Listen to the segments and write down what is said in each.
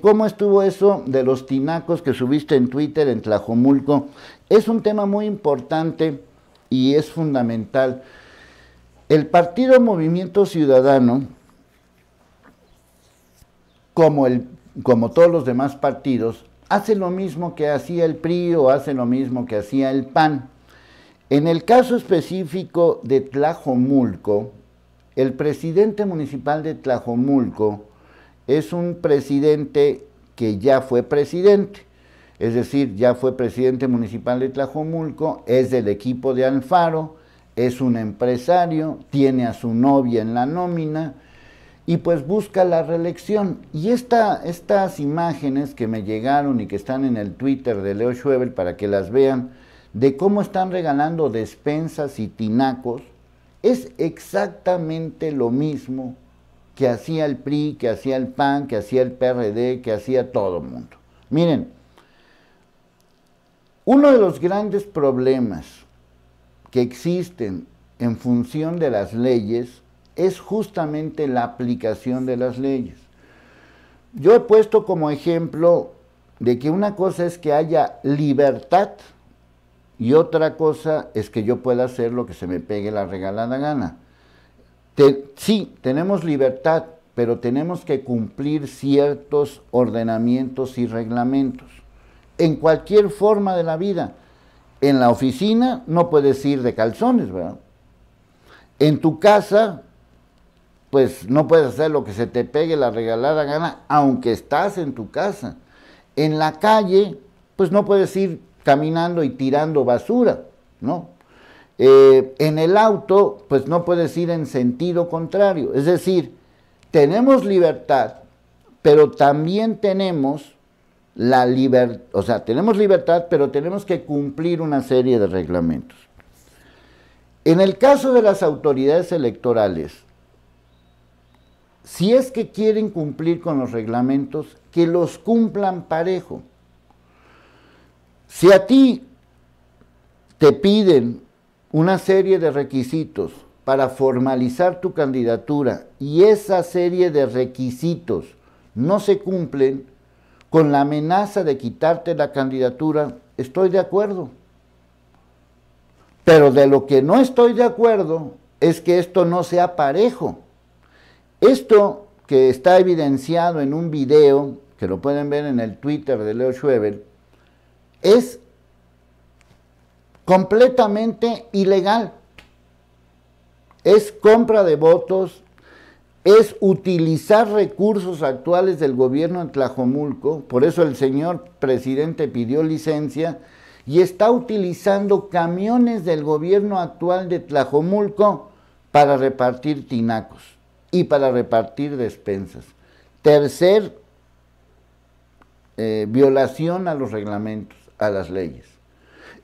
¿cómo estuvo eso de los tinacos que subiste en Twitter en Tlajomulco? Es un tema muy importante y es fundamental. El Partido Movimiento Ciudadano, como, el, como todos los demás partidos, hace lo mismo que hacía el PRI o hace lo mismo que hacía el PAN. En el caso específico de Tlajomulco, el presidente municipal de Tlajomulco es un presidente que ya fue presidente, es decir, ya fue presidente municipal de Tlajomulco, es del equipo de Alfaro, es un empresario, tiene a su novia en la nómina y pues busca la reelección. Y estas imágenes que me llegaron y que están en el Twitter de Leo Schwebel para que las vean, de cómo están regalando despensas y tinacos, es exactamente lo mismo que hacía el PRI, que hacía el PAN, que hacía el PRD, que hacía todo el mundo. Miren, uno de los grandes problemas que existen en función de las leyes es justamente la aplicación de las leyes. Yo he puesto como ejemplo de que una cosa es que haya libertad y otra cosa es que yo pueda hacer lo que se me pegue la regalada gana sí, tenemos libertad, pero tenemos que cumplir ciertos ordenamientos y reglamentos. En cualquier forma de la vida. En la oficina no puedes ir de calzones, ¿verdad? En tu casa, pues no puedes hacer lo que se te pegue la regalada gana, aunque estás en tu casa. En la calle, pues no puedes ir caminando y tirando basura, ¿no? Eh, en el auto, pues no puedes ir en sentido contrario. Es decir, tenemos libertad, pero también tenemos la libertad, o sea, tenemos libertad, pero tenemos que cumplir una serie de reglamentos. En el caso de las autoridades electorales, si es que quieren cumplir con los reglamentos, que los cumplan parejo. Si a ti te piden una serie de requisitos para formalizar tu candidatura y esa serie de requisitos no se cumplen, con la amenaza de quitarte la candidatura, estoy de acuerdo. Pero de lo que no estoy de acuerdo es que esto no sea parejo. Esto que está evidenciado en un video, que lo pueden ver en el Twitter de Leo Schwebel, es completamente ilegal. Es compra de votos, es utilizar recursos actuales del gobierno en Tlajomulco, por eso el señor presidente pidió licencia, y está utilizando camiones del gobierno actual de Tlajomulco para repartir tinacos y para repartir despensas. Tercer, eh, violación a los reglamentos, a las leyes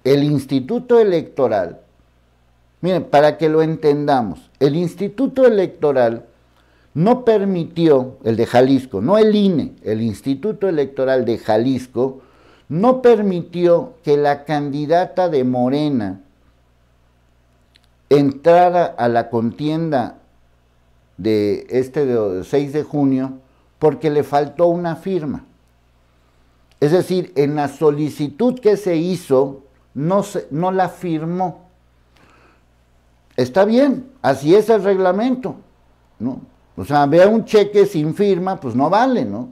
el Instituto Electoral, miren, para que lo entendamos, el Instituto Electoral no permitió, el de Jalisco, no el INE, el Instituto Electoral de Jalisco, no permitió que la candidata de Morena entrara a la contienda de este 6 de junio porque le faltó una firma. Es decir, en la solicitud que se hizo no, se, no la firmó. Está bien, así es el reglamento, ¿no? O sea, vea un cheque sin firma, pues no vale, ¿no?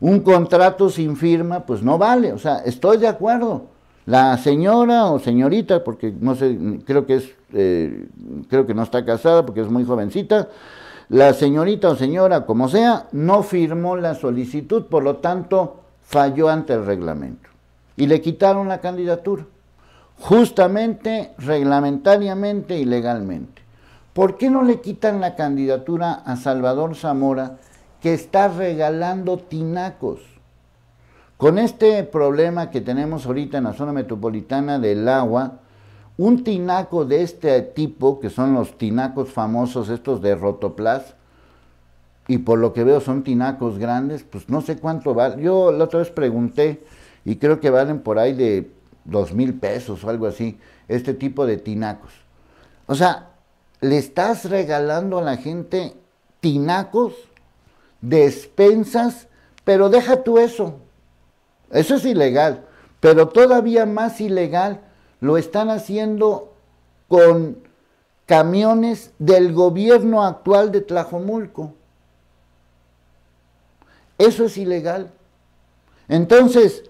Un contrato sin firma, pues no vale. O sea, estoy de acuerdo. La señora o señorita, porque no sé, creo que es, eh, creo que no está casada porque es muy jovencita, la señorita o señora, como sea, no firmó la solicitud, por lo tanto, falló ante el reglamento. Y le quitaron la candidatura justamente, reglamentariamente y legalmente. ¿Por qué no le quitan la candidatura a Salvador Zamora que está regalando tinacos? Con este problema que tenemos ahorita en la zona metropolitana del agua, un tinaco de este tipo, que son los tinacos famosos estos de Rotoplas, y por lo que veo son tinacos grandes, pues no sé cuánto vale. Yo la otra vez pregunté y creo que valen por ahí de dos mil pesos o algo así, este tipo de tinacos. O sea, le estás regalando a la gente tinacos, despensas Pero deja tú eso. Eso es ilegal. Pero todavía más ilegal lo están haciendo con camiones del gobierno actual de Tlajomulco. Eso es ilegal. Entonces,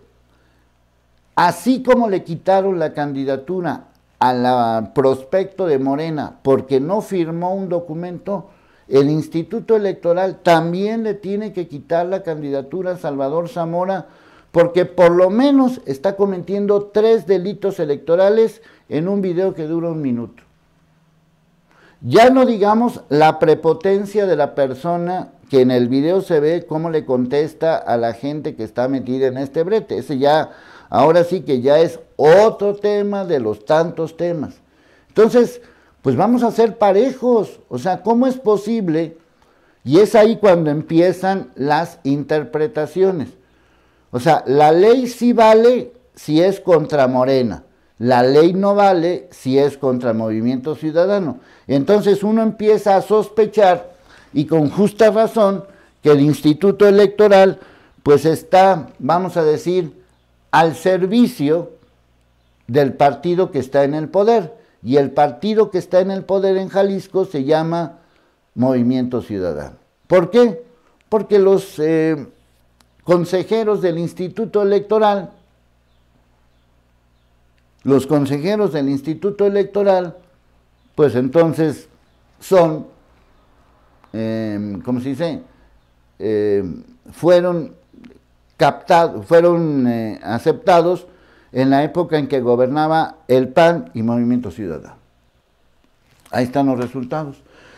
así como le quitaron la candidatura al prospecto de Morena porque no firmó un documento, el Instituto Electoral también le tiene que quitar la candidatura a Salvador Zamora porque por lo menos está cometiendo tres delitos electorales en un video que dura un minuto. Ya no digamos la prepotencia de la persona que en el video se ve cómo le contesta a la gente que está metida en este brete. Ese ya, ahora sí que ya es otro tema de los tantos temas. Entonces, pues vamos a ser parejos. O sea, ¿cómo es posible? Y es ahí cuando empiezan las interpretaciones. O sea, la ley sí vale si es contra Morena. La ley no vale si es contra movimiento ciudadano. Entonces uno empieza a sospechar, y con justa razón, que el Instituto Electoral pues está, vamos a decir, al servicio del partido que está en el poder. Y el partido que está en el poder en Jalisco se llama Movimiento Ciudadano. ¿Por qué? Porque los eh, consejeros del Instituto Electoral los consejeros del Instituto Electoral, pues entonces son, eh, ¿cómo se dice? Em, fueron captados, fueron eh, aceptados en la época en que gobernaba el PAN y Movimiento Ciudadano. Ahí están los resultados.